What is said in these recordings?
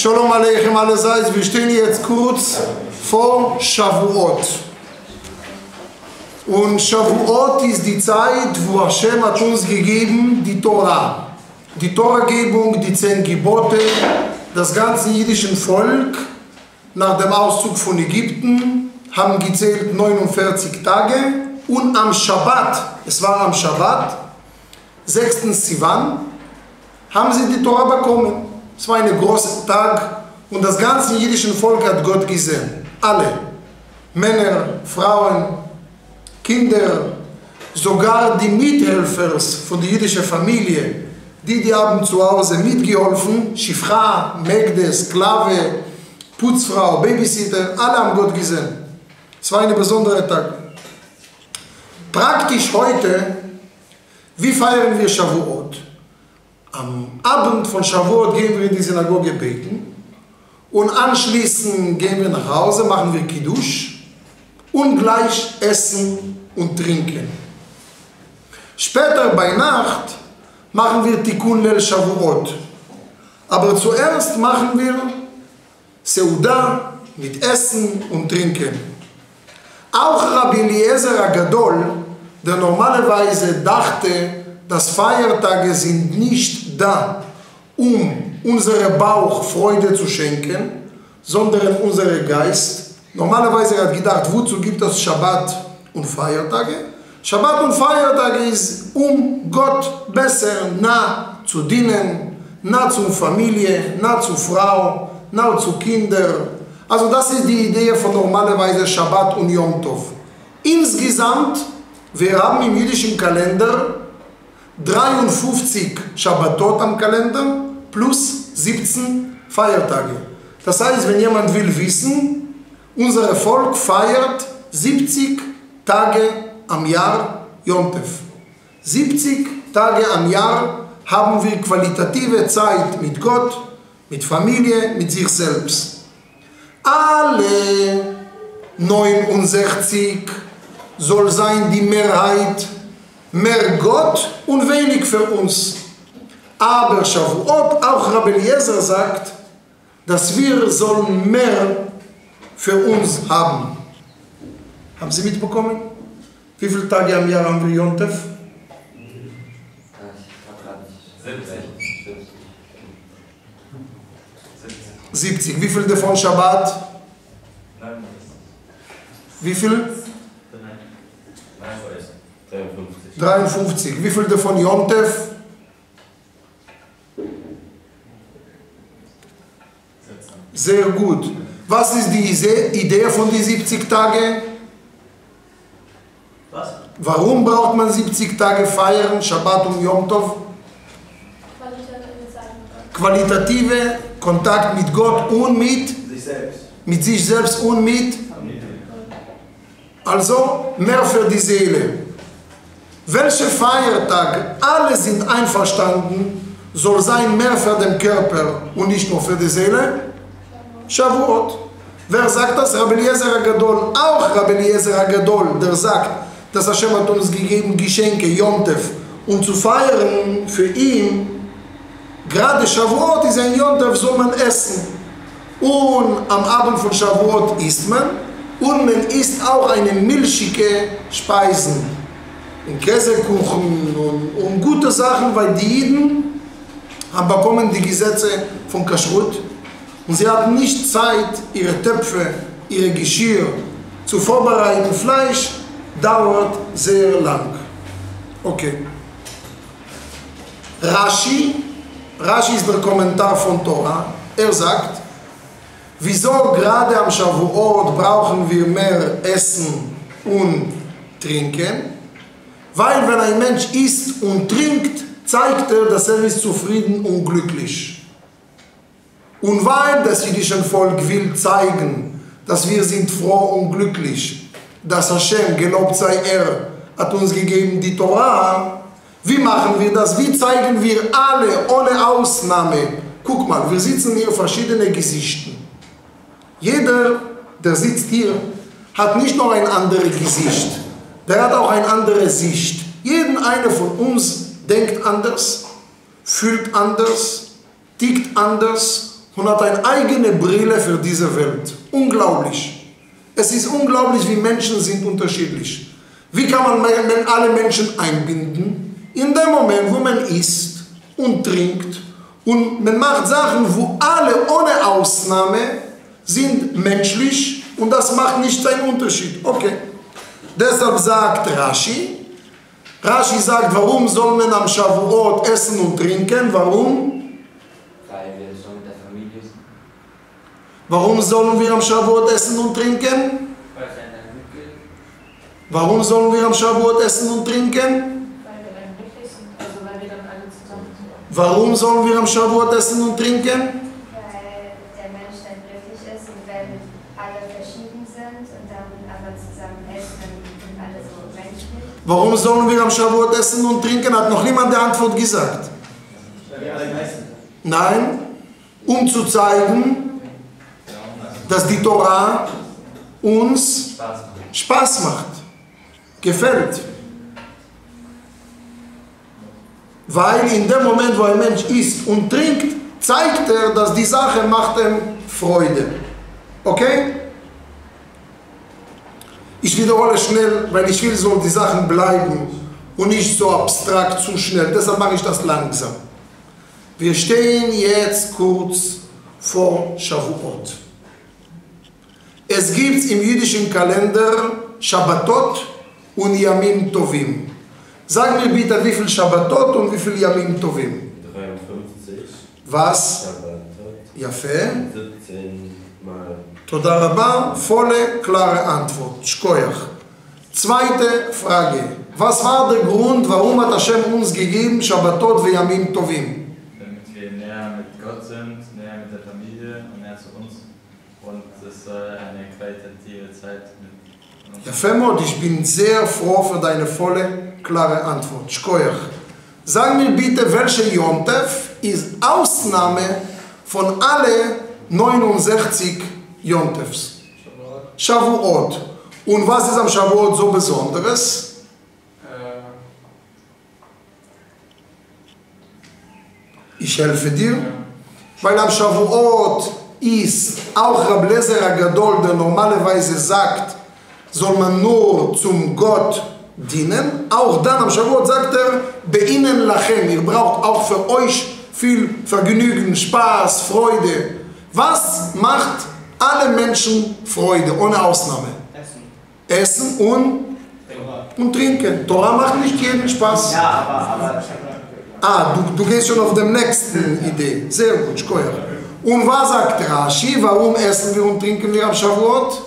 Shalom Aleichem allerseits. Wir stehen jetzt kurz vor Shavuot. Und Shavuot ist die Zeit, wo Hashem hat uns gegeben die Torah. Die Torahgebung, die zehn Gebote, das ganze jüdische Volk nach dem Auszug von Ägypten haben gezählt 49 Tage und am Shabbat, es war am Shabbat, 6. Sivan, haben sie die Torah bekommen. Es war ein großer Tag und das ganze jüdische Volk hat Gott gesehen. Alle. Männer, Frauen, Kinder, sogar die Mithelfer von der jüdischen Familie, die, die haben zu Hause mitgeholfen, Schifra, Mägde, Sklave, Putzfrau, Babysitter, alle haben Gott gesehen. Es war ein besonderer Tag. Praktisch heute, wie feiern wir Shavuot? Am Abend von Shavuot gehen wir in die Synagoge beten und anschließend gehen wir nach Hause, machen wir Kiddush und gleich essen und trinken. Später bei Nacht machen wir Tikkun Lel Shavuot. Aber zuerst machen wir Seuda mit Essen und Trinken. Auch Rabbi Eliezer Agadol, der normalerweise dachte, dass Feiertage sind nicht da, um unserem Bauch Freude zu schenken, sondern unserem Geist. Normalerweise hat gedacht, wozu gibt es Shabbat und Feiertage? Shabbat und Feiertage ist, um Gott besser nah zu dienen, nah zur Familie, nah zur Frau, nah zu Kindern. Also das ist die Idee von normalerweise Shabbat und Yom Tov. Insgesamt, wir haben im jüdischen Kalender 53 Shabbatot am Kalender plus 17 Feiertage. Das heißt, wenn jemand will wissen, unser Volk feiert 70 Tage am Jahr Yom Tov. 70 Tage am Jahr haben wir qualitative Zeit mit Gott, mit Familie, mit sich selbst. Alle 69 soll sein die Mehrheit, mehr Gott und wenig für uns. Aber Shavuot, auch Rabbi Eliezer sagt, dass wir sollen mehr für uns haben. Haben Sie mitbekommen? Wie viele Tage am Jahr haben wir Jontef? 70. Wie viel davon Shabbat? Wie viel? 53. Wie viel davon Jontef? Sehr gut. Was ist die Idee von den 70 Tagen? Was? Warum braucht man 70 Tage feiern, Shabbat und Yom Tov? Qualitative Kontakt mit Gott und mit, Sich selbst. mit sich selbst und mit, also mehr für die Seele. Welche Feiertag, alle sind einverstanden, soll sein mehr für den Körper und nicht nur für die Seele? Shavuot. Wer sagt das? Rabbi Eliezer Agadol. Auch Rabbi Eliezer Agadol, der sagt, dass Hashem hat uns gegeben Geschenke, Yomtev, um zu feiern für ihn, gerade Shavuot ist ein Yomtev, soll man essen. Und am Abend von Shavuot isst man und man isst auch eine milchige Speisen. Und Käsekuchen und, und gute Sachen, weil die Jiden haben bekommen die Gesetze von Kashrut und sie hatten nicht Zeit, ihre Töpfe, ihre Geschirr zu vorbereiten. Fleisch dauert sehr lang. Okay. Rashi, Rashi ist der Kommentar von Torah. Er sagt, wieso gerade am Shavuot brauchen wir mehr Essen und Trinken? Weil wenn ein Mensch isst und trinkt, zeigt er, dass er ist zufrieden und glücklich. Und weil das jüdische Volk will zeigen, dass wir sind froh und glücklich, dass Hashem, gelobt sei er, hat uns gegeben die Torah, wie machen wir das? Wie zeigen wir alle, ohne Ausnahme? Guck mal, wir sitzen hier verschiedene Gesichter. Jeder, der sitzt hier, hat nicht nur ein anderes Gesicht, der hat auch eine andere Sicht. Jeden einer von uns denkt anders, fühlt anders, tickt anders und hat eine eigene Brille für diese Welt. Unglaublich. Es ist unglaublich, wie Menschen sind unterschiedlich. Wie kann man alle Menschen einbinden? In dem Moment, wo man isst und trinkt und man macht Sachen, wo alle ohne Ausnahme sind menschlich und das macht nicht einen Unterschied. Okay. Deshalb sagt Rashi, Rashi sagt, warum soll man am Shavuot essen und trinken? Warum? Weil wir so mit der Familie sind. Warum sollen wir am Shavuot essen und trinken? Weil es ein Mitglied Warum sollen wir am Shavuot essen und trinken? Weil wir dann glücklich sind, also weil wir dann alle zusammen sind. Warum sollen wir am Shavuot essen und trinken? Warum sollen wir am Shavuot essen und trinken? Hat noch niemand die Antwort gesagt. Nein, um zu zeigen, dass die Torah uns. Spaß macht, gefällt. Weil in dem Moment, wo ein Mensch isst und trinkt, zeigt er, dass die Sache macht ihm Freude. Okay? Ich wiederhole schnell, weil ich will so die Sachen bleiben und nicht so abstrakt zu schnell. Deshalb mache ich das langsam. Wir stehen jetzt kurz vor Shavuot. Es gibt im jüdischen Kalender Shabbatot und Yamim Tovim. Sag mir bitte, wie viel Shabbatot und wie viel Yamim Tovim? 53, Was? Shabbatot, Jafe. 17 Toda Rabba, volle, klare Antwort. Schkoyach. Zweite Frage. Was war der Grund, warum hat Hashem uns gegeben Shabbatot und Yamim Tovim? Damit wir näher mit Gott sind, näher mit der Familie und näher zu uns. Und es soll eine qualitative Zeit mit uns. Herr Femod, ich bin sehr froh für deine volle, klare Antwort. Schkoyach. Sag mir bitte, welche Yom ist Ausnahme von alle 69 Yontefs? Shavuot. Und was ist am Shavuot so Besonderes? Ich helfe dir. Weil am Shavuot ist auch Rablezer Agadol, der normalerweise sagt, soll man nur zum Gott dienen. Auch dann am Shavuot sagt er, beinen lachem, ihr braucht auch für euch viel Vergnügen, Spaß, Freude. Was macht alle Menschen Freude, ohne Ausnahme? Essen. Essen und, und trinken. Torah macht nicht jeden Spaß. Ja, aber, aber Ah, du, du gehst schon auf dem nächsten Idee. Sehr gut, Shkoyach. Und was sagt Rashi? Warum essen wir und trinken wir am Shavuot?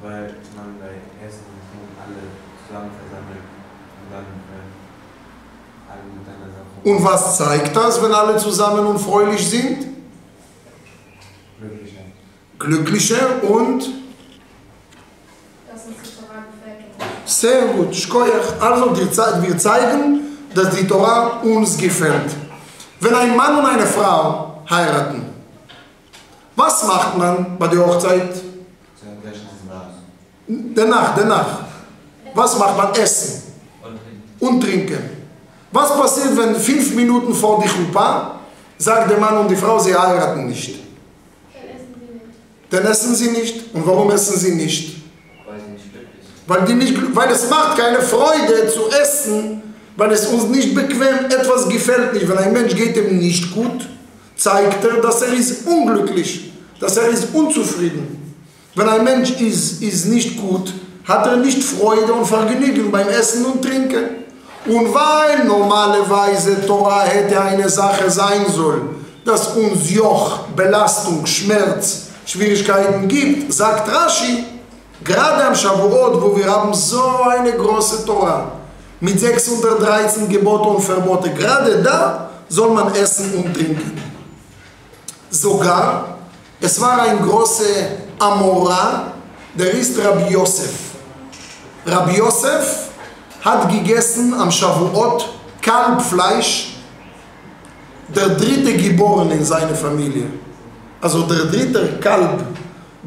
weil man bei Essen und Trinken alle zusammen versammelt und dann äh, alle miteinander Und was zeigt das, wenn alle zusammen und fröhlich sind? Glücklicher. Und sehr gut. Also wir zei- wir zeigen, dass die Torah uns gefällt. Wenn ein Mann und eine Frau heiraten, was macht man bei der Hochzeit? Danach, danach. Was macht man? Essen. und trinken. Was passiert, wenn fünf Minuten vor die Chuppah sagt der Mann und die Frau, sie heiraten nicht? Dann essen sie nicht. Dann essen sie nicht. Und warum essen sie nicht? Weil sie nicht glücklich sind. Weil, die nicht, gl- weil es macht keine Freude zu essen, weil es uns nicht bequem, etwas gefällt nicht. Wenn ein Mensch geht ihm nicht gut, zeigt er, dass er ist unglücklich, dass er ist unzufrieden. Wenn ein Mensch ist, ist nicht gut, hat er nicht Freude und Vergnügen beim Essen und Trinken. Und weil normalerweise Torah hätte eine Sache sein soll, dass uns Joch, Belastung, Schmerz, Schwierigkeiten gibt, sagt Rashi, gerade am Shavuot, wo wir haben so eine große Torah, mit 613 Gebote und Verbote, gerade da soll man essen und trinken. Sogar, es war ein großer Amora, der ist Rabbi Yosef. Rabbi Yosef hat gegessen am Shavuot Kalbfleisch, der dritte Geborene in seiner Familie. Also der dritte Kalb,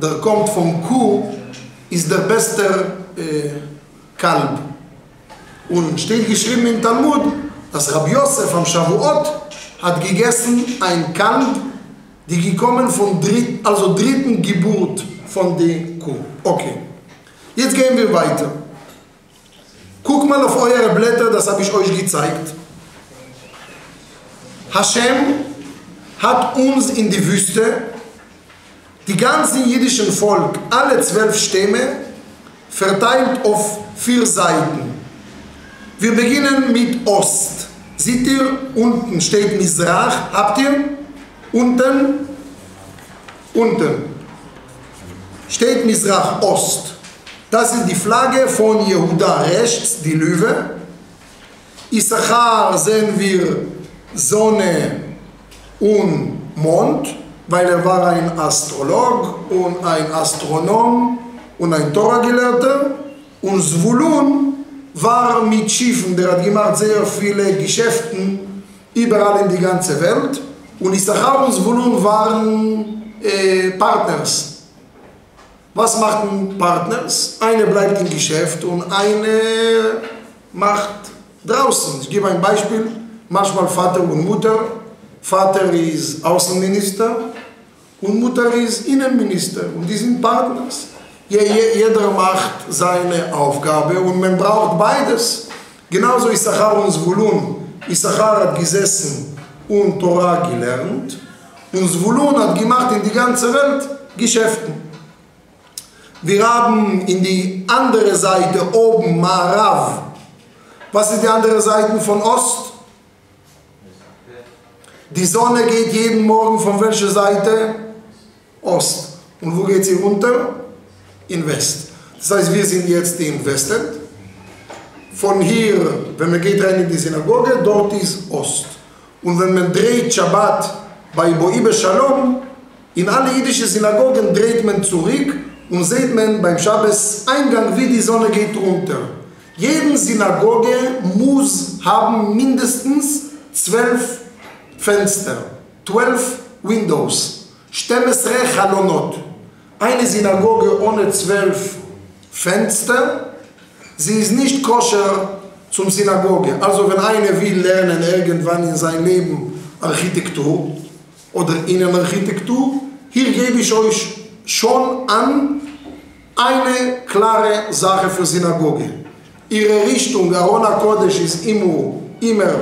der kommt vom Kuh, ist der beste äh, Kalb. Und steht geschrieben im Talmud, dass Rabbi Yosef am Shavuot hat gegessen ein Kalb, die gekommen von dritt, also dritten Geburt von der Kuh. Okay. Jetzt gehen wir weiter. Guck mal auf eure Blätter, das habe ich euch gezeigt. Hashem hat uns in die Wüste, die ganzen jüdischen Volk, alle zwölf Stämme, verteilt auf vier Seiten. Wir beginnen mit Ost. Seht ihr, unten steht Mizrach. Habt ihr? Unten? Unten. Steht Mizrach Ost. Das ist die Flagge von Jehuda rechts, die Löwe. Issachar sehen wir Sonne und Mond, weil er war ein Astrolog und ein Astronom und ein Torah-Gelehrter. Und Zvulun war mit Schiffen, der hat gemacht sehr viele Geschäfte überall in die ganze Welt. Und Issachar und Zvulun waren äh, Partners. Was machen Partners? Eine bleibt im Geschäft und eine macht draußen. Ich gebe ein Beispiel. Manchmal Vater und Mutter. Vater ist Außenminister und Mutter ist Innenminister. Und die sind Partners. Jeder macht seine Aufgabe und man braucht beides. Genauso Issachar und Zvulun. Issachar hat gesessen und Torah gelernt. Und Zvulun hat gemacht in die ganze Welt Geschäfte. Wir haben in die andere Seite oben Marav. Was ist die andere Seite von Ost? Die Sonne geht jeden Morgen von welcher Seite? Ost. Und wo geht sie runter? In West. Das heißt, wir sind jetzt im Westen. Von hier, wenn man geht rein in die Synagoge, dort ist Ost. Und wenn man dreht Shabbat bei Boibe Shalom, in alle jüdischen Synagogen dreht man zurück und sieht man beim Schabbes Eingang, wie die Sonne geht runter. Jede Synagoge muss haben mindestens zwölf Fenster, zwölf Windows, Stemesre Chalonot. Eine Synagoge ohne zwölf Fenster, sie ist nicht koscher zum Synagoge. Also wenn einer will lernen irgendwann in seinem Leben Architektur oder Innenarchitektur, hier gebe ich euch schon an eine klare Sache für Synagoge. Ihre Richtung, Arona Kodesh, ist immer, immer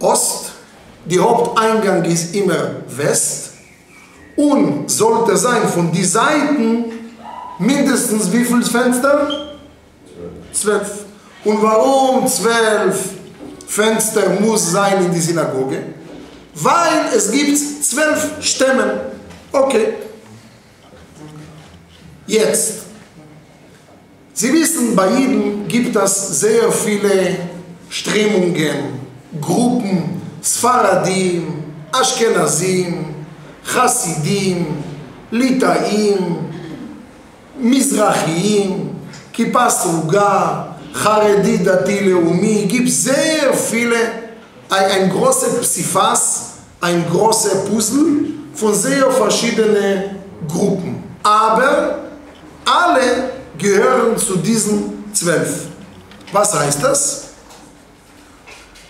Ost, der Haupteingang ist immer West und sollte sein von den Seiten mindestens wie viele Fenster? Zwölf. Und warum zwölf Fenster muss sein in die Synagoge? Weil es gibt zwölf Stämmen. Okay. Jetzt. Sie wissen, bei Ihnen gibt es sehr viele Strömungen, Gruppen, Sfaradim, Ashkenazim, Chassidim, Litaim, Mizrachim, Kippas Ruga, Haredi Dati Leumi, gibt sehr viele, ein großer Psiphas, ein großer Puzzle von sehr verschiedenen Gruppen. Aber alle gehören zu diesen zwölf. Was heißt das?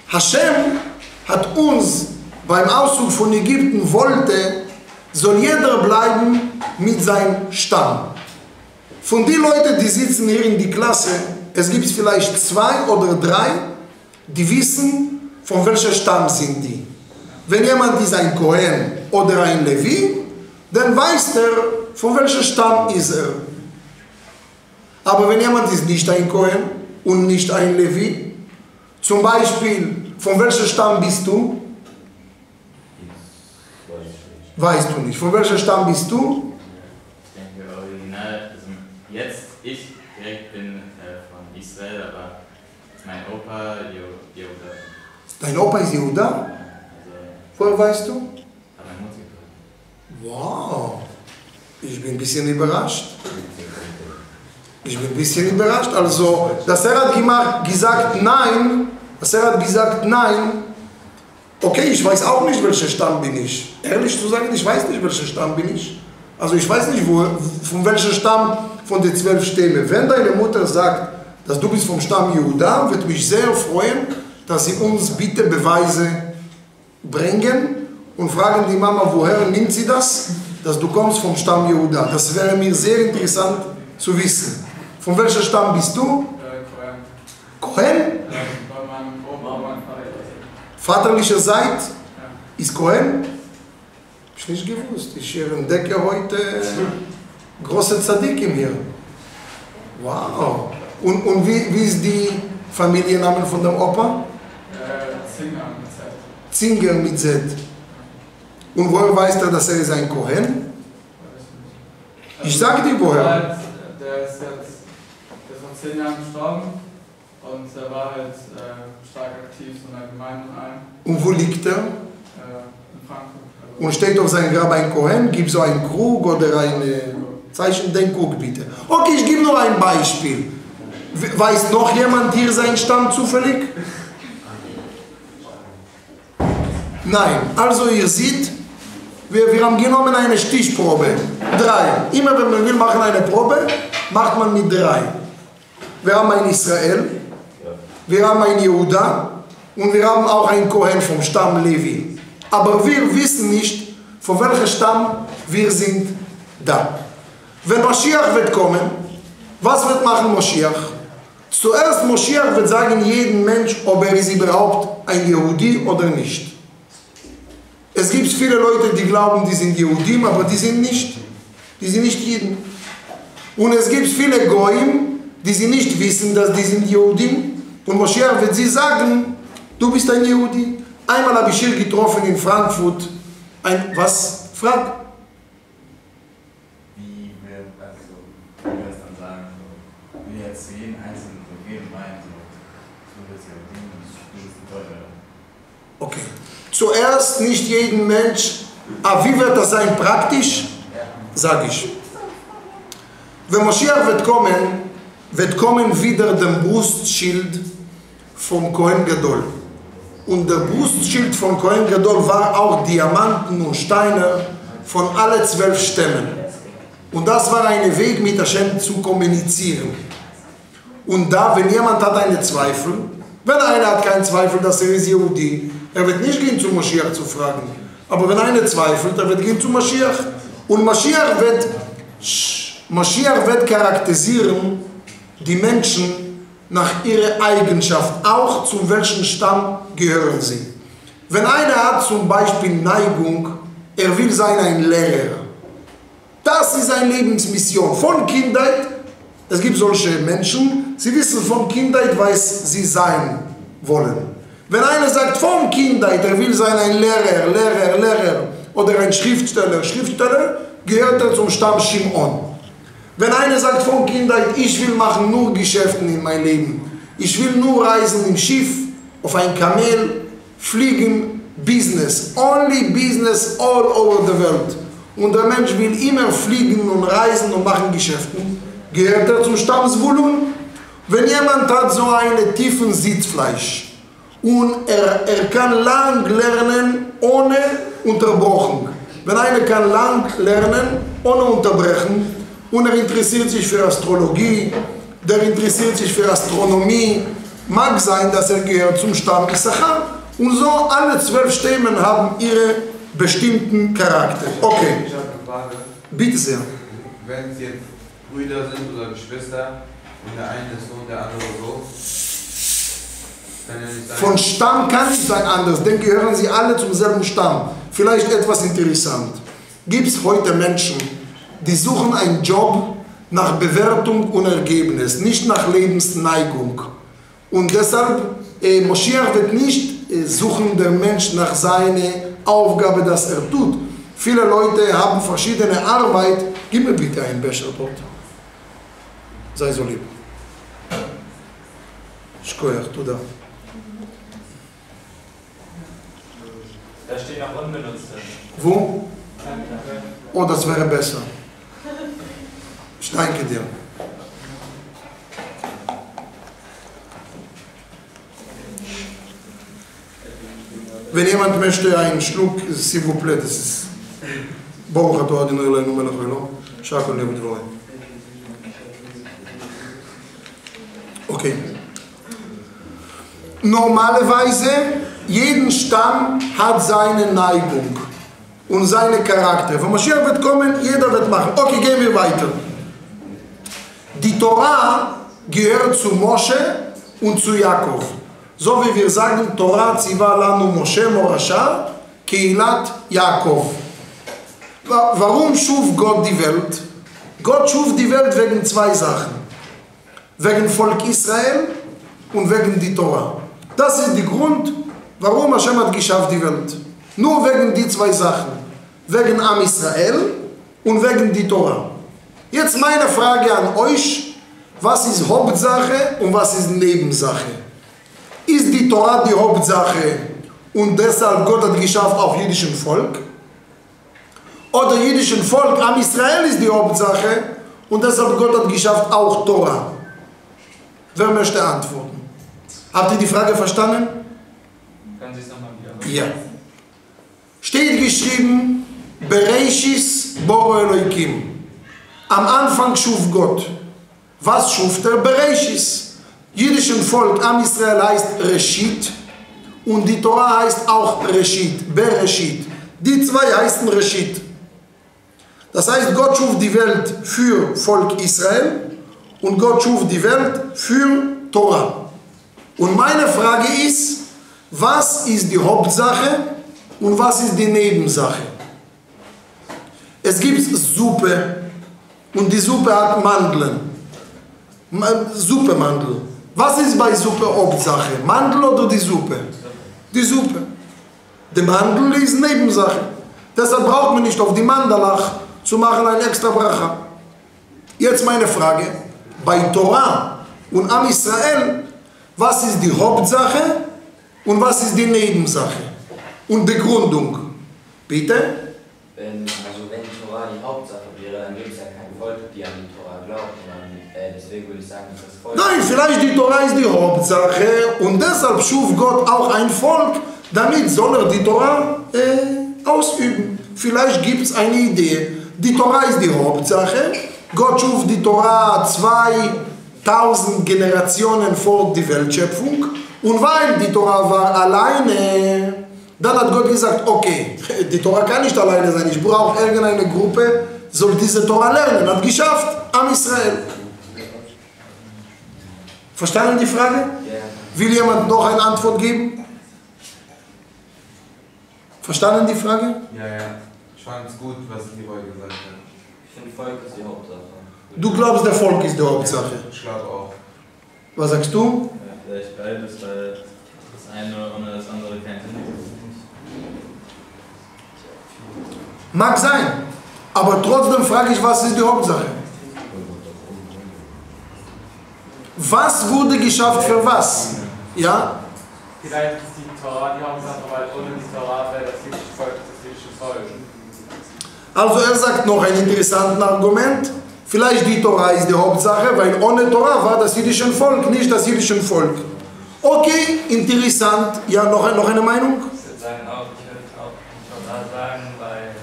Hashem hat uns beim Auszug von Ägypten wollte, soll jeder bleiben mit seinem Stamm. Von den Leuten, die sitzen hier in die Klasse, es gibt vielleicht zwei oder drei, die wissen, von welchem Stamm sind die. Wenn jemand ist ein Kohen oder ein Levi, dann weiß er, von welchem Stamm ist er. Aber wenn jemand ist nicht ein Kohen und nicht ein Levi, zum Beispiel, von welchem Stamm bist du? Weißt du nicht. Von welchem Stamm bist du? Ich denke original, also jetzt ich direkt bin äh, von Israel, aber mein Opa Jude. Dein Opa ist Juda? Also Woher weißt du? Wow. Ich bin ein bisschen überrascht. Ich bin ein bisschen überrascht. Also, dass er hat gesagt nein, dass er hat gesagt nein, okay, ich weiß auch nicht, welcher Stamm bin ich. Ehrlich zu sagen, ich weiß nicht, welcher Stamm bin ich. Also ich weiß nicht, wo, von welchem Stamm von den zwölf Stämmen. Wenn deine Mutter sagt, dass du bist vom Stamm Juda, wird mich sehr freuen, dass sie uns bitte Beweise bringen und fragen die Mama, woher nimmt sie das? Dass du kommst vom Stamm Jehuda. Das wäre mir sehr interessant zu wissen. Von welcher Stamm bist du? Äh, Kohen? Kohen. Ja, bei meinem Opa und meinem Vater. Vaterlicher Seite ist Kohen? Hab ich nicht gewusst. Ich entdecke heute große Tzadikim hier. Wow. Und, und wie, wie ist die Familienname von dem Opa? Äh, Singer mit Z. Zinger mit Z. Und woher weiß er, dass er ist ein Kohen? Ich sage dir woher. Der ist jetzt, der ist vor zehn Jahren gestorben und er war halt äh, stark aktiv so in der Gemeinde ein, Und wo liegt er? äh, in Frankfurt. Also, Und steht auf seinem Grab ein Kohen? Gibt so einen Krug oder ein Zeichen? Den guck bitte. Okay, ich gebe nur ein Beispiel. We- Weiß noch jemand hier seinen Stamm zufällig? Nein. Also ihr seht, wir, wir haben genommen eine Stichprobe. Drei. Immer wenn man will machen eine Probe, macht man mit drei. Wir haben ein Israel, wir haben ein Jehuda und wir haben auch einen Kohen vom Stamm Levi. Aber wir wissen nicht, von welchem Stamm wir sind da. Wenn Moschiach wird kommen, was wird machen Moschiach? Zuerst Moschiach wird sagen jedem Mensch, ob er ist überhaupt ein Jehudi oder nicht. Es gibt viele Leute, die glauben, die sind Jehudim, aber die sind nicht. Die sind nicht Jeden. Und es gibt viele Goyim, die sie nicht wissen, dass die sind Jehudim. Und Moschiach wird sie sagen, du bist ein Jehudi. Einmal habe ich hier getroffen in Frankfurt. Ein, was? Frag. Wie wir, also, wie wir es dann sagen, so, wie jetzt zu jedem Einzelnen so geben rein, so, ein Teufel. Okay. Zuerst nicht jeden Mensch. Aber wie wird das sein praktisch? Sag ich. Wenn Moschiach wird kommen, wird kommen wieder der Brustschild vom Kohen Gadol. Und der Brustschild von Kohen Gadol war auch Diamanten und Steine von alle zwölf Stämmen. Und das war ein Weg, mit Hashem zu kommunizieren. Und da, wenn jemand hat einen Zweifel, wenn einer hat keinen Zweifel, dass er ist Yehudi, er wird nicht gehen zu Mashiach zu fragen. Aber wenn einer zweifelt, er wird gehen zu Mashiach. Und Mashiach wird, wird charakterisieren die Menschen nach ihrer Eigenschaft, auch zu welchem Stamm gehören sie. Wenn einer hat zum Beispiel Neigung, er will sein ein Lehrer. Das ist eine Lebensmission. Von Kindheit, es gibt solche Menschen, sie wissen von Kindheit, was sie sein wollen. Wenn einer sagt von Kindheit, er will sein ein Lehrer, Lehrer, Lehrer oder ein Schriftsteller, Schriftsteller, gehört er zum Stamm Shimon. Wenn einer sagt von Kindheit, ich will machen nur Geschäften in mein Leben, ich will nur reisen im Schiff, auf ein Kamel, fliegen, Business, only business all over the world. Und der Mensch will immer fliegen und reisen und machen Geschäften, gehört er zum Stamm Zvulun. Wenn jemand hat so einen tiefen Sitzfleisch und er, er kann lang lernen ohne Unterbrochen. Wenn einer kann lang lernen ohne Unterbrechen und er interessiert sich für Astrologie, der interessiert sich für Astronomie, mag sein, dass er gehört zum Stamm Issachar. Und so alle zwölf Stämmen haben ihre bestimmten Charakter. Okay, Ich habe eine Frage. bitte sehr. Wenn es jetzt Brüder sind oder Geschwister und der eine ist so und der andere so, kann ja nicht sein. Von Stamm kann nicht sein anders, denn gehören sie alle zum selben Stamm. Vielleicht etwas interessant. Gibt es heute Menschen, die suchen einen Job nach Bewertung und Ergebnis, nicht nach Lebensneigung. Und deshalb, äh, Moschiach wird nicht äh, suchen der Mensch nach seiner Aufgabe, das er tut. Viele Leute haben verschiedene Arbeit. Gib mir bitte einen Becher dort. Sei so lieb. Shkoyach, tu da. Da stehen auch unbenutzte. Wo? Oh, das wäre besser. Ich danke dir. Wenn jemand möchte einen Schluck, s'il vous plaît, das ist Baruch atah Adonai Eloheinu melech haolam, shakol lev dvorei. Okay. Normalerweise, jeden Stamm hat seine Neigung. und seine Charakter. Wenn Mashiach wird kommen, jeder wird machen. Okay, gehen wir weiter. Die Torah gehört zu Mosche und zu Jakob. So wie wir sagen, Torah ziva lanu Moshe Morasha, Keilat Jakob. Wa- Warum schuf Gott die Welt? Gott schuf die Welt wegen zwei Sachen. Wegen Volk Israel und wegen die Torah. Das ist der Grund, warum Hashem hat geschafft die Welt. Nur wegen die zwei Sachen. Wegen Am Israel und wegen die Torah. Jetzt meine Frage an euch, was ist Hauptsache und was ist Nebensache? Ist die Torah die Hauptsache und deshalb Gott hat geschafft auf jüdischem Volk? Oder jüdischen Volk, Am Israel ist die Hauptsache und deshalb Gott hat geschafft auch Torah? Wer möchte antworten? Habt ihr die Frage verstanden? Können Sie es nochmal wiederholen? Ja. Steht geschrieben, Bereshis Boro Elohim. Am Anfang schuf Gott. Was schuf der Bereshis? Jüdischen Volk, Am Israel heißt Reshit und die Torah heißt auch Reshit, Bereshit. Die zwei heißen Reshit. Das heißt, Gott schuf die Welt für Volk Israel und Gott schuf die Welt für Torah. Und meine Frage ist, was ist die Hauptsache und was ist die Nebensache? Es gibt Suppe und die Suppe hat Mandeln. Ma- Suppemandel. Was ist bei Suppe Hauptsache? Mandel oder die Suppe? Die Suppe. Die Mandel ist Nebensache. Deshalb braucht man nicht auf die Mandalach zu machen ein extra Bracha. Jetzt meine Frage. Bei Torah und Am Israel, was ist die Hauptsache und was ist die Nebensache? Und Begründung. Bitte? Wenn, also wenn Torah die Hauptsache wäre, dann gibt es ja kein Volk, die an die Torah glaubt. Und äh, Volk. Nein, vielleicht die Torah ist die Hauptsache und deshalb schuf Gott auch ein Volk, damit soll er die Torah äh, ausüben. Vielleicht gibt es eine Idee. Die Torah ist die Hauptsache. Gott schuf die Torah 2000 Generationen vor der Weltschöpfung und weil die Torah war alleine, dann hat Gott gesagt, okay, die Torah kann nicht alleine sein, ich brauche irgendeine Gruppe, soll diese Torah lernen. Hat geschafft, am Israel. Verstanden die Frage? Ja. Will jemand noch eine Antwort geben? Verstanden die Frage? Ja, ja. Ich fand es gut, was Leroy gesagt hat. Ich finde, Volk ist die Hauptsache. Du glaubst, der Volk ist die Hauptsache. Ich glaube auch. Was sagst du? Ja, vielleicht beides, weil das eine ohne das andere keinen Sinn macht. Mag sein. Aber trotzdem frage ich, was ist die Hauptsache? Was wurde geschafft für was? Ja? Vielleicht ist die Torah die Hauptsache, weil ohne die Torah wäre das jüdische Volk das jüdische Volk. Also er sagt noch ein interessantes Argument. Vielleicht die Torah ist die Hauptsache, weil ohne Torah war das jüdische Volk nicht das jüdische Volk. Okay, interessant. Ja, noch, noch eine Meinung? Ich würde sagen auch, ich würde auch die Torah sagen, weil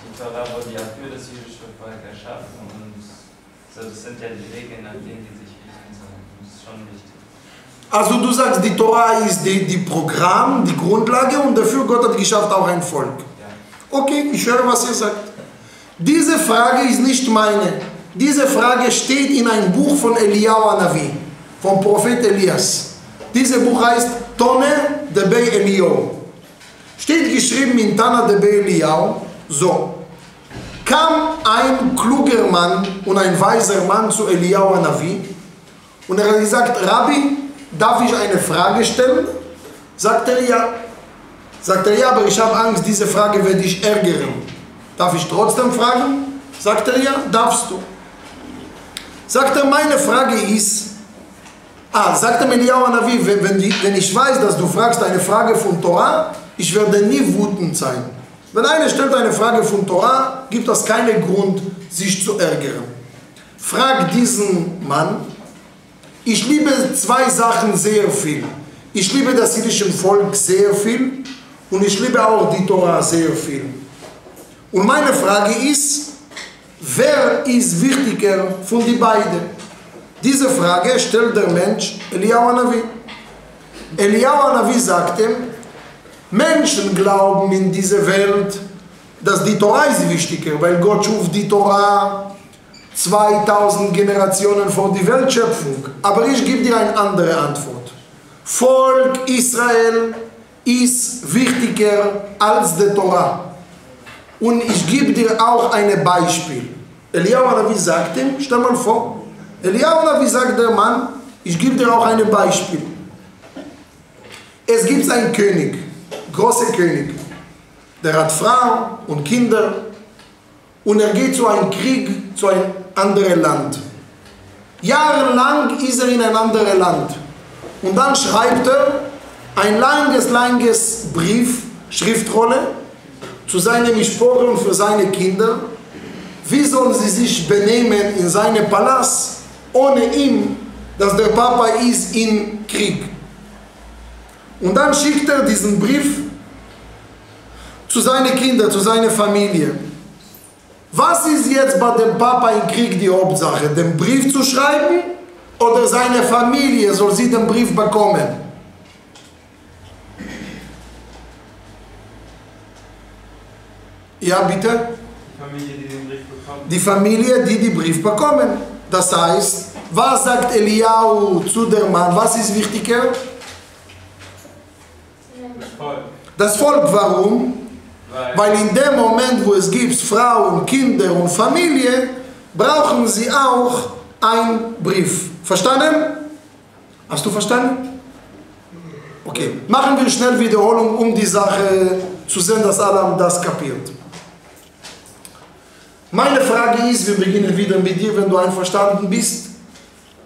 die Torah wurde ja für das jüdische Volk erschaffen und so, das sind ja die Regeln, nach denen die sich richten sollen. Das ist schon wichtig. Also du sagst, die Torah ist die, die Programm, die Grundlage und dafür Gott hat geschafft auch ein Volk. Okay, ich höre, was ihr sagt. Diese Frage ist nicht meine. Diese Frage steht in einem Buch von Eliyahu Anavi, vom Prophet Elias. Dieses Buch heißt Tone de Bei Eliyahu. Steht geschrieben in Tana de Bei Eliyahu so. Kam ein kluger Mann und ein weiser Mann zu Eliyahu Anavi und er hat gesagt, Rabbi, darf ich eine Frage stellen? Sagt er ja. Sagt er ja, aber ich habe Angst, diese Frage werde ich ärgern. Darf ich trotzdem fragen? Sagt er ja, darfst du. Sagt er, meine Frage ist, ah, sagt er mir Eliyahu Anavi, wenn, wenn, ich weiß, dass du fragst eine Frage von Torah, ich werde nie wütend sein. Wenn einer stellt eine Frage von Torah, gibt das keinen Grund, sich zu ärgern. Frag diesen Mann, ich liebe zwei Sachen sehr viel. Ich liebe das jüdische Volk sehr viel und ich liebe auch die Torah sehr viel. Und meine Frage ist, wer ist wichtiger von die beiden? Diese Frage stellt der Mensch Eliyahu Hanavi. Eliyahu Hanavi sagte, Menschen glauben in diese Welt dass die Torah ist wichtiger, weil Gott schuf die Torah 2000 Generationen vor die Weltschöpfung. Aber ich gebe dir eine andere Antwort. Volk Israel ist wichtiger als die Torah. Und ich gebe dir auch ein Beispiel. Eliyahu Hanavi sagt ihm, stell mal vor, Eliyahu Hanavi sagt der Mann, ich gebe dir auch ein Beispiel. Es gibt einen König, großer König, der hat Frau und Kinder und er geht zu einem Krieg zu einem anderen Land. Jahrelang ist er in ein anderes Land und dann schreibt er ein langes, langes Brief, Schriftrolle zu seinen Mischporen und für seine Kinder. Wie sollen sie sich benehmen in seinem Palast ohne ihn, dass der Papa ist in Krieg? Und dann schickt er diesen Brief zu seinen Kindern, zu seiner Familie. Was ist jetzt bei dem Papa im Krieg die Hauptsache? Den Brief zu schreiben oder seine Familie soll sie den Brief bekommen? Ja, bitte? Die Familie, die den Brief bekommt. Die Familie, die den Brief bekommen. Das heißt, was sagt Eliyahu zu der Mann? Was ist wichtiger? Das Volk. Das Volk, warum? Weil, in dem Moment, wo es gibt Frauen, Kinder und Familie, brauchen sie auch einen Brief. Verstanden? Hast du verstanden? Okay, machen wir schnell Wiederholung, um die Sache zu sehen, dass alle das kapiert. Meine Frage ist, wir beginnen wieder mit dir, wenn du einverstanden bist.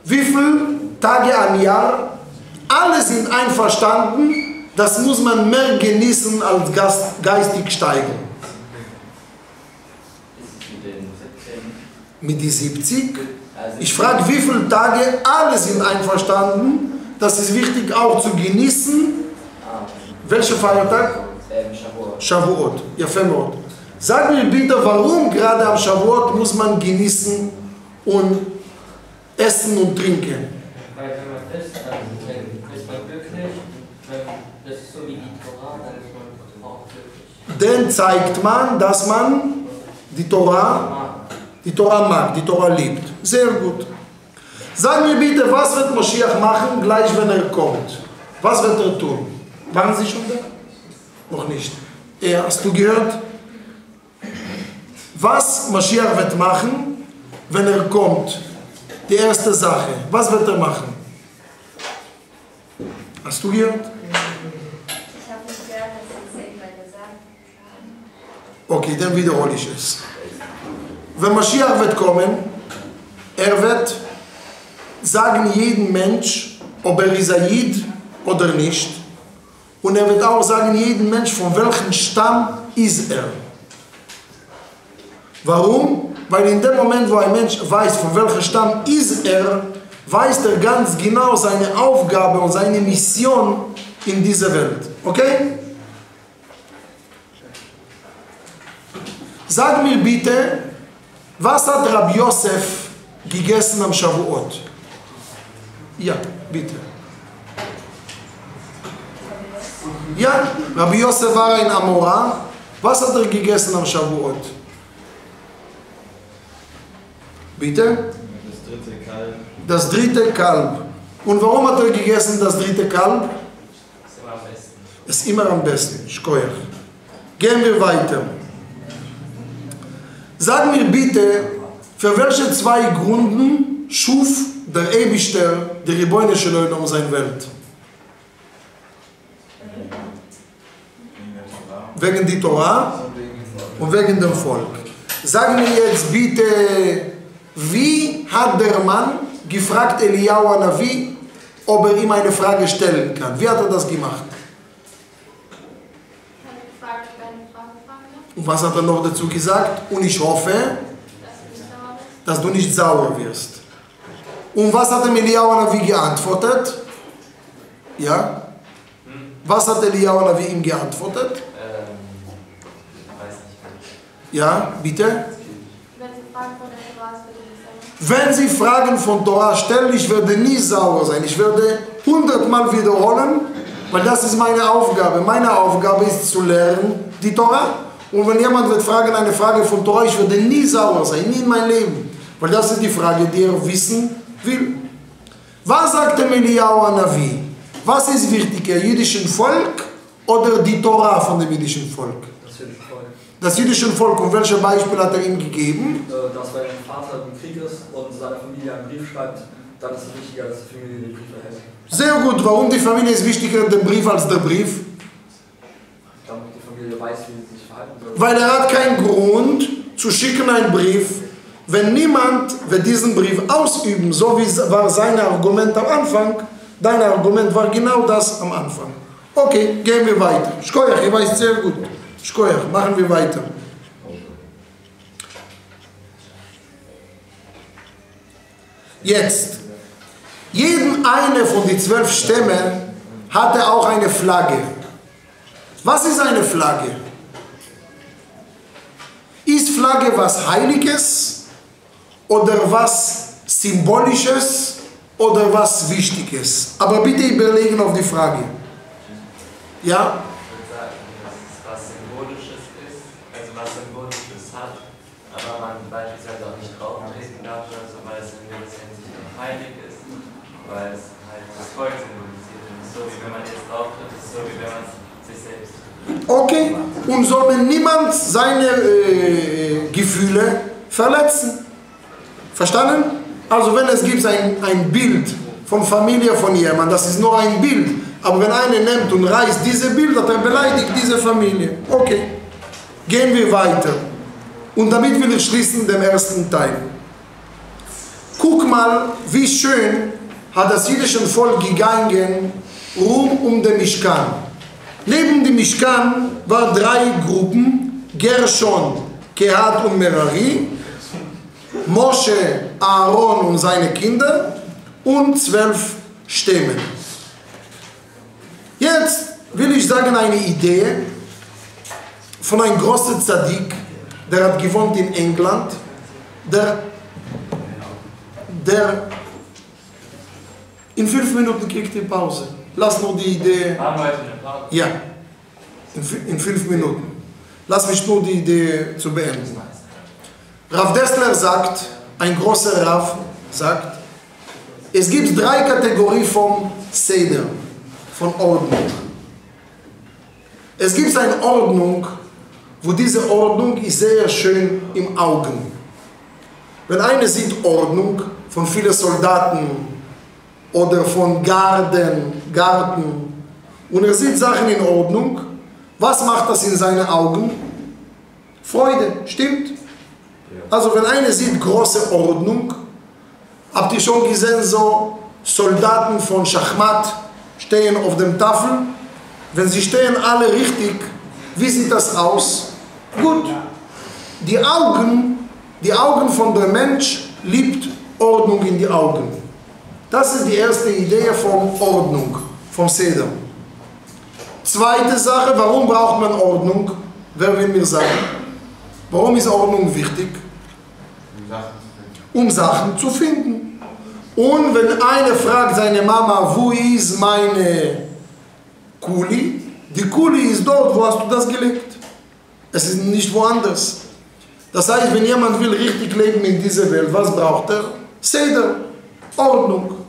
Wie viele Tage am Jahr? Alle sind einverstanden, das muss man mehr genießen als geistig steigen. Mit den 17? Mit die 70? Also Ich frage, wie viele Tage? Alle sind einverstanden. Das ist wichtig auch zu genießen. Welcher Feiertag? Shavuot. Ja, Femot. Sag mir bitte, warum gerade am Shavuot muss man genießen und essen und trinken? Weil wenn man isst, dann ist man glücklich. Dann zeigt man, dass man die Torah, die Torah mag, die Torah liebt. Sehr gut. Sag mir bitte, was wird Moschiach machen, gleich wenn er kommt? Was wird er tun? Waren Sie schon da? Noch nicht. Ja, hast du gehört? Was Moschiach wird machen, wenn er kommt? Die erste Sache. Was wird er machen? Hast du gehört? Ich habe nicht gehört, dass Sie es irgendwann gesagt haben. Okay, dann wiederhole ich es. Wenn Mashiach wird kommen, er wird sagen jedem Mensch, ob er Jid oder nicht. Und er wird auch sagen jedem Mensch, von welchem Stamm ist er. Warum? Weil in dem Moment, wo ein Mensch weiß, von welchem Stamm ist er, weiß er ganz genau seine Aufgabe und seine Mission in dieser Welt. Okay? Sag mir bitte, was hat Rabbi Yosef gegessen am Shavuot? Ja, bitte. Ja, Rabbi Yosef war ein Amora. Was hat er gegessen am Shavuot? Bitte? das dritte Kalb. Das dritte Kalb. Und warum hat er gegessen das dritte Kalb? Ist immer am besten. Ist immer am besten. Schkoyach. Gehen wir weiter. Sag mir bitte, für welche zwei Gründen schuf der Eibischter die Rebäune Shalom um seine Welt? Wegen die Torah Und wegen dem Volk. Sag mir jetzt bitte, wie hat der Mann gefragt Eliyahu Hanavi, ob er ihm eine Frage stellen kann? Wie hat er das gemacht? Und was hat er noch dazu gesagt? Und ich hoffe, dass du nicht sauer wirst. Und was hat Eliyahu Hanavi geantwortet? Ja? Was hat Eliyahu Hanavi ihm geantwortet? Ja, bitte? Wenn Sie Fragen von Torah stellen, ich werde nie sauer sein. Ich werde hundertmal wiederholen, weil das ist meine Aufgabe. Meine Aufgabe ist zu lernen die Torah Und wenn jemand wird fragen, eine Frage von Torah, ich würde nie sauer sein, nie in mein Leben. Weil das ist die Frage, die er wissen will. Was sagte Eliyahu Anavi? Was ist wichtiger, jüdischen Volk oder die Torah von dem jüdischen Volk? Das jüdische Volk, und welche Beispiele hat er ihm gegeben? Äh, Dass wenn ein Vater im Krieg ist und seiner Familie einen Brief schreibt, dann ist es wichtiger, dass die Familie den Brief erhält. Sehr gut, warum die Familie ist wichtiger der Brief als der Brief? Damit die Familie weiß, wie sie sich. Weil er hat keinen Grund zu schicken einen Brief, wenn niemand wird diesen Brief ausüben, so wie war sein Argument am Anfang. Dein Argument war genau das am Anfang. Okay, gehen wir weiter. Schkoyach, ihr weißt sehr gut. Schkoyach, machen wir weiter. Jetzt, jeden eine von den zwölf Stämmen hatte auch eine Flagge. Was ist eine Flagge? Ist Flagge was Heiliges oder was Symbolisches oder was Wichtiges? Aber bitte überlegen auf die Frage. Ja? Ich würde sagen, dass es was Symbolisches ist, also was Symbolisches hat, aber man beispielsweise auch nicht rauchen treten darf oder so, weil es in gewisser Hinsicht auch heilig ist, weil es halt das Volk symbolisiert. Und so wie wenn man jetzt auftritt, ist so wie wenn man sich selbst Okay. Und soll niemand seine äh, Gefühle verletzen. Verstanden? Also wenn es gibt ein, ein Bild von Familie von jemandem, das ist nur ein Bild. Aber wenn einer nimmt und reißt diese Bilder, dann beleidigt diese Familie. Okay. Gehen wir weiter. Und damit will ich schließen den ersten Teil. Guck mal, wie schön hat das jüdische Volk gegangen rum um den Mishkan. Neben dem Mishkan waren drei Gruppen, Gershon, Kehat und Merari, Mosche, Aaron und seine Kinder und zwölf Stämme. Jetzt will ich sagen eine Idee von einem großen Tzadik, der hat gewohnt in England, der, der in fünf Minuten kriegt die Pause. Lass nur die Idee. Ja, in, in fünf Minuten. Lass mich nur die Idee zu beenden. Rav Dessler sagt, ein großer Rav sagt, es gibt drei Kategorien vom Seder, von Ordnung. Es gibt eine Ordnung, wo diese Ordnung ist sehr schön im Augen. Wenn einer sieht Ordnung von vielen Soldaten oder von Garten, Garten und er sieht Sachen in Ordnung, was macht das in seinen Augen? Freude, stimmt? Also wenn einer sieht große Ordnung, habt ihr schon gesehen, so Soldaten von Schachmat stehen auf dem Tafel? Wenn sie stehen alle richtig, wie sieht das aus? Gut. Die Augen, die Augen von der Mensch liebt Ordnung in die Augen. Das ist die erste Idee von Ordnung, vom Seder. Zweite Sache, warum braucht man Ordnung? Wer will mir sagen? Warum ist Ordnung wichtig? Um Sachen zu finden. Um Sachen zu finden. Und wenn einer fragt seine Mama, wo ist meine Kuli? Die Kuli ist dort, wo hast du das gelegt? Es ist nicht woanders. Das heißt, wenn jemand will richtig leben in dieser Welt, was braucht er? Seder, Ordnung.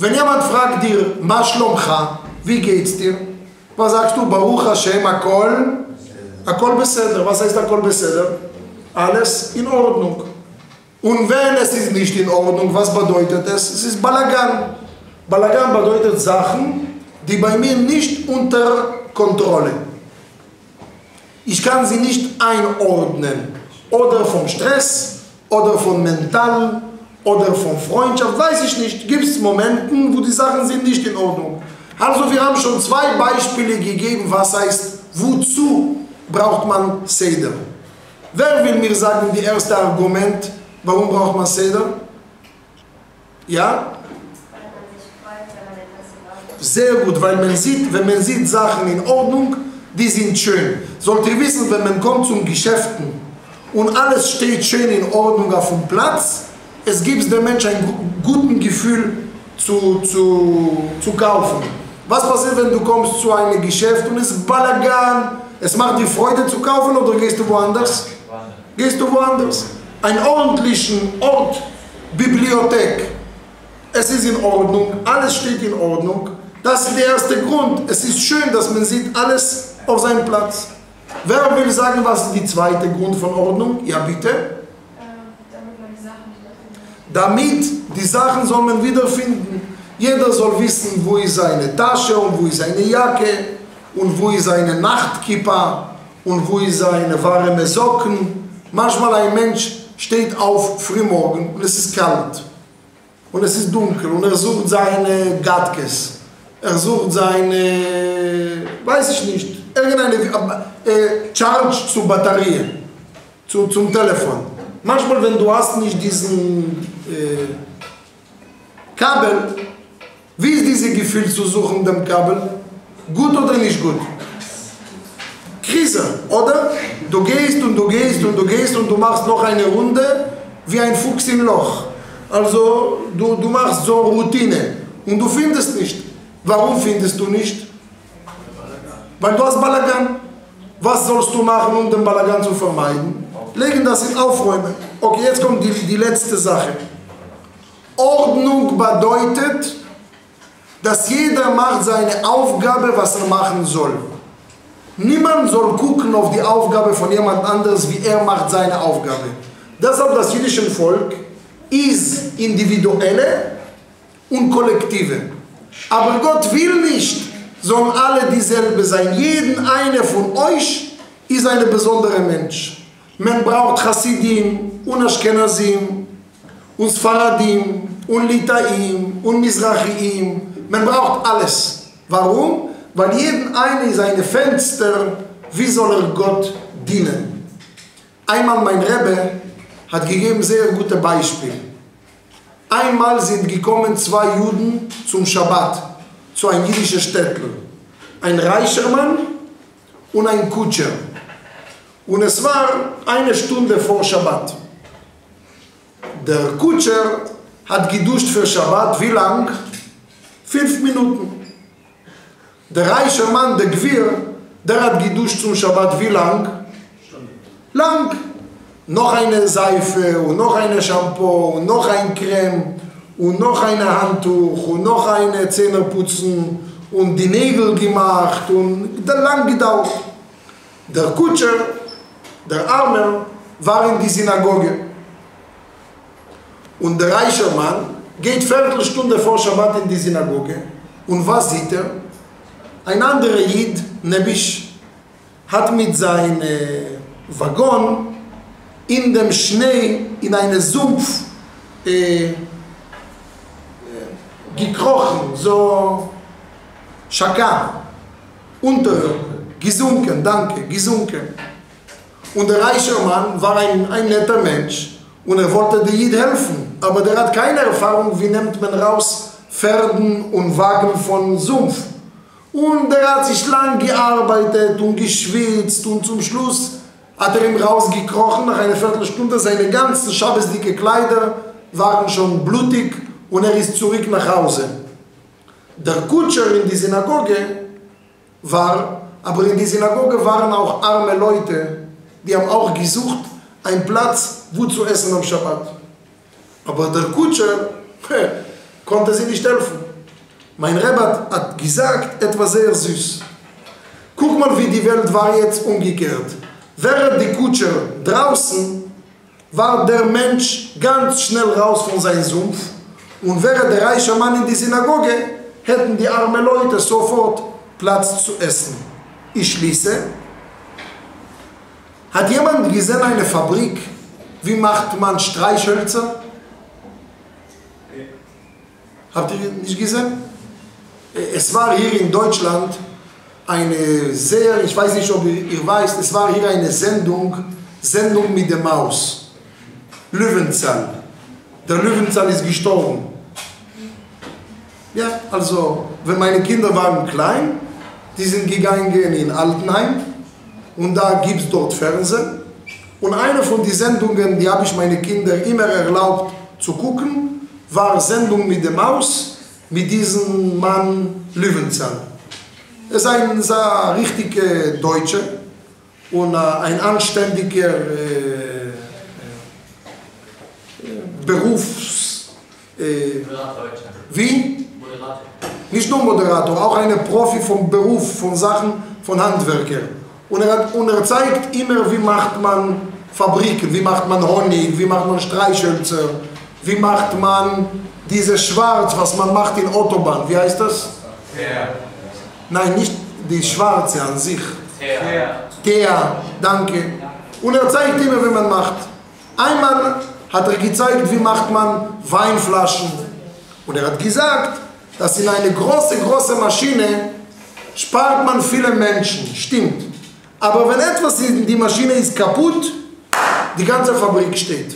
Wenn jemand fragt dir, Ma shlomcha, wie geht's dir? Was sagst du? Baruch Hashem, Akol, Akol beseder. Was heißt Akol beseder? Alles in Ordnung. Und wenn es ist nicht in Ordnung, was bedeutet es? Es ist Balagan. Balagan bedeutet Sachen, die bei mir nicht unter Kontrolle. Ich kann sie nicht einordnen. Oder vom Stress, oder von mental, oder von Freundschaft, weiß ich nicht. Gibt es Momente, wo die Sachen sind nicht in Ordnung. Also wir haben schon zwei Beispiele gegeben, was heißt, wozu braucht man Seder. Wer will mir sagen, die erste Argument, warum braucht man Seder? Ja? Sehr gut, weil man sieht, wenn man sieht Sachen in Ordnung, die sind schön. Sollt ihr wissen, wenn man kommt zum Geschäften und alles steht schön in Ordnung auf dem Platz, es gibt dem Menschen ein gu- gutes Gefühl zu, zu, zu kaufen. Was passiert, wenn du kommst zu einem Geschäft und es ist Balagan, Es macht dir Freude zu kaufen oder gehst du woanders? Gehst du woanders? Einen ordentlichen Ort, Bibliothek. Es ist in Ordnung, alles steht in Ordnung. Das ist der erste Grund. Es ist schön, dass man sieht alles auf seinem Platz. Wer will sagen, was ist der zweite Grund von Ordnung? Ja, bitte. Äh, damit man die Sachen wiederfindet. Damit die Sachen soll man wiederfinden. Jeder soll wissen, wo ist seine Tasche und wo ist seine Jacke und wo ist seine Nachtkippa und wo ist seine warme Socken. Manchmal ein Mensch steht auf frühmorgen und es ist kalt und es ist dunkel und er sucht seine Gatkes. Er sucht seine, weiß ich nicht, irgendeine äh, Charge zur Batterie, zu, zum Telefon. Manchmal, wenn du hast nicht diesen äh, Kabel, wie ist dieses Gefühl zu suchen dem Kabel? Gut oder nicht gut? Krise, oder? Du gehst und du gehst und du gehst und du machst noch eine Runde wie ein Fuchs im Loch. Also du, du machst so Routine und du findest nicht. Warum findest du nicht? Weil du hast Balagan. Was sollst du machen, um den Balagan zu vermeiden? Legen das in Aufräumen. Okay, jetzt kommt die, die letzte Sache. Ordnung bedeutet, dass jeder macht seine Aufgabe, was er machen soll. Niemand soll gucken auf die Aufgabe von jemand anderes, wie er macht seine Aufgabe. Deshalb das jüdische Volk ist individuelle und kollektive. Aber Gott will nicht, sollen alle dieselbe sein. Jeden eine von euch ist ein besonderer Mensch. Man braucht Chassidim und Ashkenazim und Sfaradim und Litaim und Mizrachiim. Man braucht alles. Warum? Weil jeden eine ist ein Fenster, wie soll er Gott dienen. Einmal mein Rebbe hat gegeben sehr gute Beispiel. Einmal sind gekommen zwei Juden zum Schabbat, zu einem jüdischen Städtler. Ein reicher Mann und ein Kutscher. Und es war eine Stunde vor Schabbat. Der Kutscher hat geduscht für Schabbat. Wie lang? Fünf Minuten. Der reiche Mann, der Gewirr, der hat geduscht zum Schabbat. Wie lang? Lang. Noch eine Seife und noch eine Shampoo und noch ein Creme und noch ein Handtuch und noch eine Zähneputzen und die Nägel gemacht und dann lang gedauert. Der Kutscher, der Arme, war in die Synagoge. Und der reiche Mann geht Viertelstunde vor Shabbat in die Synagoge. Und was sieht er? Ein anderer Jid, nämlich, hat mit seinem Waggon in dem Schnee, in einem Sumpf, äh, äh, gekrochen, so Schaka, unter, gesunken, danke, gesunken. Und der reiche Mann war ein, ein netter Mensch. Und er wollte der Jid helfen, aber der hat keine Erfahrung, wie nimmt man raus Pferden und Wagen von Sumpf. Und er hat sich lang gearbeitet und geschwitzt. Und zum Schluss hat er ihm rausgekrochen, nach einer Viertelstunde seine ganzen schabesdicke Kleider waren schon blutig. Und er ist zurück nach Hause. Der Kutscher in die Synagoge war, aber in die Synagoge waren auch arme Leute, die haben auch gesucht, einen Platz, wo zu essen am Schabbat. Aber der Kutscher konnte sie nicht helfen. Mein Rebbe hat gesagt, etwas sehr süß. Guck mal, wie die Welt war jetzt umgekehrt. Wäre die Kutscher draußen, war der Mensch ganz schnell raus von seinem Sumpf. Und wäre der reiche Mann in die Synagoge, hätten die armen Leute sofort Platz zu essen. Ich schließe. Hat jemand gesehen eine Fabrik? Wie macht man Streichhölzer? Habt ihr nicht gesehen? Es war hier in Deutschland eine sehr, ich weiß nicht, ob ihr, weißt, es war hier eine Sendung, Sendung mit der Maus. Löwenzahn. Der Löwenzahn ist gestorben. Ja, also, wenn meine Kinder waren klein, die sind gegangen in Altenheim und da gibt es dort Fernsehen. Und eine von den Sendungen, die habe ich meine Kinder immer erlaubt zu gucken, war Sendung mit der Maus, mit diesem Mann Löwenzahn. Er ist ein sehr richtiger Deutscher, und äh, ein anständiger äh, äh, Berufs... Äh, wie? Moderator. Nicht nur Moderator, auch eine Profi vom Beruf, von Sachen, von Handwerker. Und er, hat, und er zeigt immer, wie macht man Fabriken, wie macht man Honig, wie macht man Streichhölzer, wie macht man dieses Schwarz, was man macht in Autobahn. Wie heißt das? Fair. Nein, nicht die Schwarze an sich. Fair. Der, danke. Und er zeigt immer, wie man macht. Einmal hat er gezeigt, wie macht man Weinflaschen. Und er hat gesagt, dass in eine große, große Maschine spart man viele Menschen. Stimmt. Aber wenn etwas in die Maschine ist kaputt, die ganze Fabrik steht.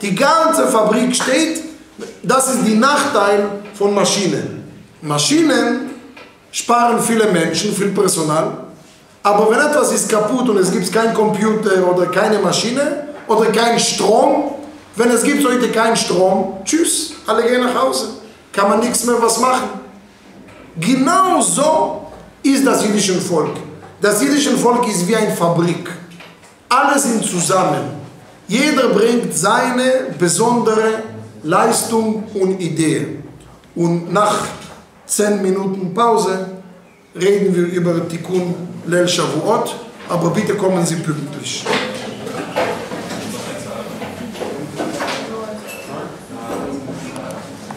Die ganze Fabrik steht, das ist die Nachteil von Maschinen. Maschinen sparen viele Menschen, viel Personal. Aber wenn etwas ist kaputt und es gibt kein Computer oder keine Maschine oder kein Strom, wenn es gibt heute keinen Strom, tschüss, alle gehen nach Hause. Kann man nichts mehr was machen. Genau so ist das jüdische Volk. Das jüdische Volk ist wie eine Fabrik. Alle sind zusammen. Jeder bringt seine besondere Leistung und Idee. Und nach zehn Minuten Pause reden wir über Tikkun Lel Shavuot, aber bitte kommen Sie pünktlich.